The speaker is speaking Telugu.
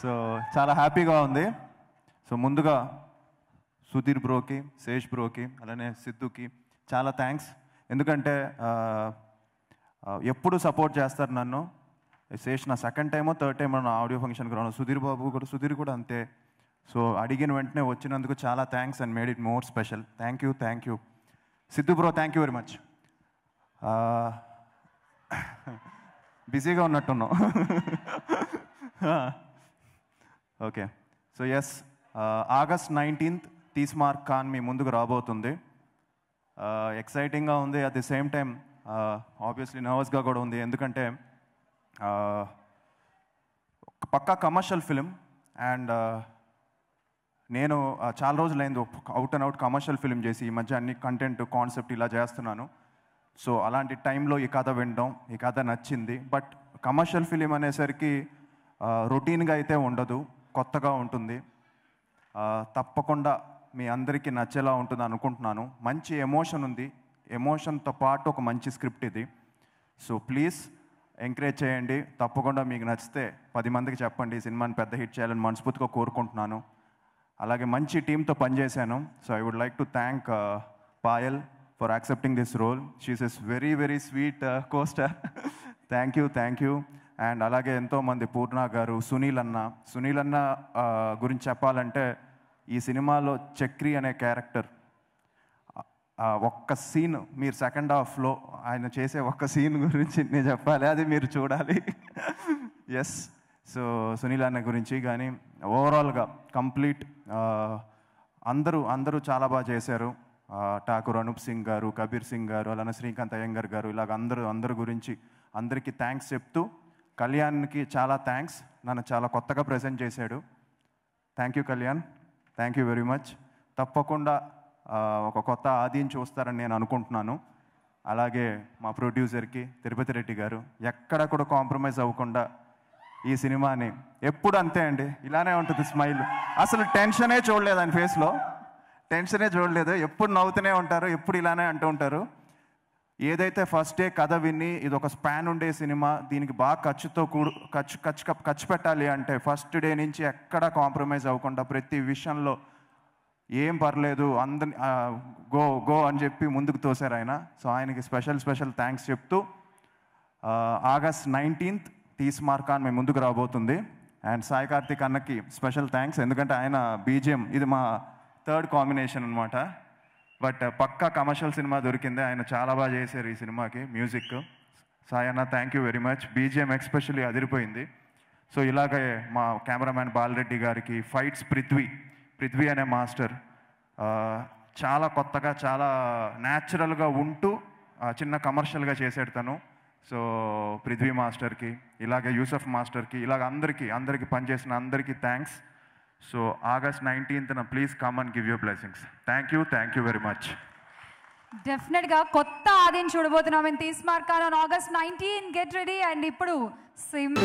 సో చాలా హ్యాపీగా ఉంది. సో ముందుగా సుధీర్ బ్రోకి శేష్ బ్రోకి అలానే సిద్ధుకి చాలా థ్యాంక్స్ ఎందుకంటే ఎప్పుడు సపోర్ట్ చేస్తారు నన్ను? శేష్ నా సెకండ్ టైమో థర్డ్ టైమో నా ఆడియో ఫంక్షన్కి రాను సుధీర్ బాబు కూడా సుధీర్ కూడా అంతే. సో అడిగిన వెంటనే వచ్చినందుకు చాలా thanks and made it more special thank you thank you Siddhu bro thank you very much బిజీగా ఉన్నట్టున్నాం okay so as August nineteenth Tees Maar Khan మీ ముందుకు రాబోతుంది. Uh, ఎక్సైటింగ్గా ఉంది. At the same time obviously నర్వస్గా కూడా ఉంది. ఎందుకంటే uh, Pakka commercial film and నేను uh, చాలా రోజులైంది out and out commercial film చేసి ఈ మధ్య అన్ని కంటెంట్ కాన్సెప్ట్ ఇలా చేస్తున్నాను. సో అలాంటి టైంలో ఈ కథ వినడం ఈ కథ నచ్చింది. బట్ కమర్షియల్ ఫిలిం అనేసరికి రొటీన్గా అయితే ఉండదు కొత్తగా ఉంటుంది. తప్పకుండా మీ అందరికీ నచ్చేలా ఉంటుంది అనుకుంటున్నాను. మంచి ఎమోషన్ ఉంది. ఎమోషన్తో పాటు ఒక మంచి స్క్రిప్ట్ ఇది. సో ప్లీజ్ ఎంకరేజ్ చేయండి. తప్పకుండా మీకు నచ్చితే పది మందికి చెప్పండి. ఈ సినిమాని పెద్ద హిట్ చేయాలని మనస్ఫూర్తిగా కోరుకుంటున్నాను. అలాగే మంచి టీంతో పనిచేశాను. So I would like to thank Payal for accepting this role. She's is very very sweet costar. Thank you thank you. And అలాగే ఎంతోమంది పూర్ణ గారు సునీల్ అన్న. సునీల్ అన్న గురించి చెప్పాలంటే ఈ సినిమాలో చక్రి అనే క్యారెక్టర్ ఒక్క సీన్ మీరు సెకండ్ హాఫ్లో ఆయన చేసే ఒక్క సీన్ గురించి నేను చెప్పాలి అది మీరు చూడాలి. ఎస్ సో సునీల్ అన్న గురించి కానీ ఓవరాల్గా కంప్లీట్ అందరూ అందరూ చాలా బాగా చేశారు. ఠాకూర్ అనూప్ సింగ్ గారు కబీర్ సింగ్ గారు అలానే శ్రీకాంత్ అయ్యంగర్ గారు ఇలాగ అందరూ అందరి గురించి అందరికీ థ్యాంక్స్ చెప్తూ కళ్యాణ్కి చాలా థ్యాంక్స్ నన్ను చాలా కొత్తగా ప్రజెంట్ చేశాడు. Thank you Kalyan. Thank you very much తప్పకుండా ఒక కొత్త ఆదిని చూస్తారని నేను అనుకుంటున్నాను. అలాగే మా ప్రొడ్యూసర్కి తిరుపతి రెడ్డి గారు ఎక్కడ కూడా కాంప్రమైజ్ అవ్వకుండా ఈ సినిమాని ఎప్పుడు అంతే అండి. ఇలానే ఉంటుంది స్మైల్ అసలు టెన్షనే చూడలేదు ఆయన ఫేస్లో టెన్షనే చూడలేదు. ఎప్పుడు నవ్వుతూనే ఉంటారు ఎప్పుడు ఇలానే అంటూ ఉంటారు. ఏదైతే ఫస్ట్ డే కథ విని ఇది ఒక స్పాన్ ఉండే సినిమా దీనికి బాగా ఖర్చుతో కూడు ఖర్చు ఖర్చు ఖర్చు పెట్టాలి అంటే ఫస్ట్ డే నుంచి ఎక్కడా కాంప్రమైజ్ అవ్వకుండా ప్రతి విషయంలో ఏం పర్లేదు అందరి గో గో అని చెప్పి ముందుకు తోశారు ఆయన. సో ఆయనకి స్పెషల్ స్పెషల్ థ్యాంక్స్ చెప్తూ ఆగస్ట్ నైన్టీన్త్ తీస్ మార్కాన్ మేము ముందుకు రాబోతుంది. అండ్ సాయి కార్తిక్ అన్నకి స్పెషల్ థ్యాంక్స్ ఎందుకంటే ఆయన బీజిఎం ఇది మా థర్డ్ కాంబినేషన్ అనమాట బట్ పక్కా కమర్షియల్ సినిమా దొరికింది. ఆయన చాలా బాగా చేశారు ఈ సినిమాకి music. Sayanna thank you very much BGM especially అదిరిపోయింది. సో ఇలాగే మా కెమెరామ్యాన్ బాలరెడ్డి గారికి ఫైట్స్ పృథ్వీ పృథ్వీ అనే మాస్టర్ చాలా కొత్తగా చాలా న్యాచురల్గా ఉంటూ చిన్న కమర్షియల్గా చేసాడు తను. సో పృథ్వీ మాస్టర్కి ఇలాగే యూసఫ్ మాస్టర్కి ఇలాగ అందరికీ అందరికీ పనిచేసిన అందరికీ thanks so August nineteenth please come and give you blessings thank you thank you very much definite గా కొత్త ఆదిని చూడబోతున్నాం తీస్ మార్కాన్ on August nineteen get ready and ఇప్పుడు సిమ్